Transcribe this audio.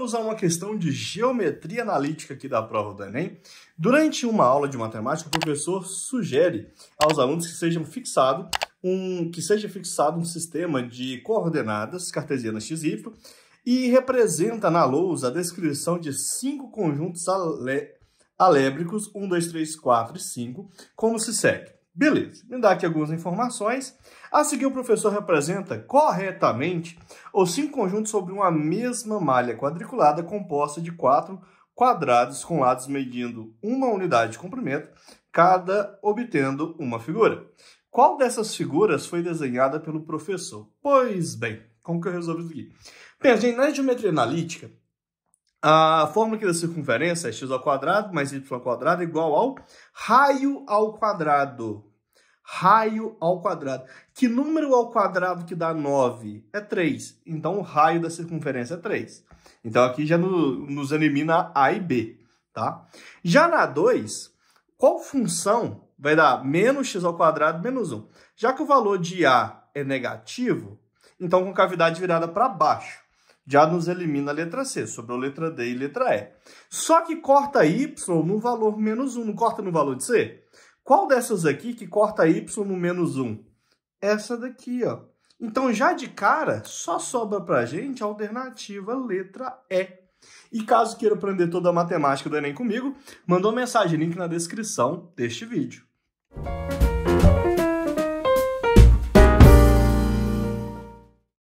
Vamos a uma questão de geometria analítica aqui da prova do Enem. Durante uma aula de matemática, o professor sugere aos alunos que sejam fixado um, que seja fixado um sistema de coordenadas cartesianas x, y e representa na lousa a descrição de cinco conjuntos ale, alébricos, 1, 2, 3, 4 e 5, como se segue. Beleza, me dá aqui algumas informações. A seguir, o professor representa corretamente os cinco conjuntos sobre uma mesma malha quadriculada composta de quatro quadrados com lados medindo uma unidade de comprimento, cada obtendo uma figura. Qual dessas figuras foi desenhada pelo professor? Pois bem, como que eu resolvo isso aqui? Gente, na geometria analítica, a fórmula aqui da circunferência é x ao quadrado mais y ao quadrado igual ao raio ao quadrado. Raio ao quadrado. Que número ao quadrado que dá 9? É 3. Então, o raio da circunferência é 3. Então, aqui já no, nos elimina A e B, tá? Já na 2, qual função vai dar menos x ao quadrado menos 1? Já que o valor de A é negativo, então com cavidade virada para baixo já nos elimina a letra C, sobrou letra D e letra E. Só que corta Y no valor menos 1, não corta no valor de C? Qual dessas aqui que corta Y no menos 1? Essa daqui, ó. Então, já de cara, só sobra pra gente a alternativa letra E. E caso queira aprender toda a matemática do Enem comigo, manda uma mensagem, link na descrição deste vídeo.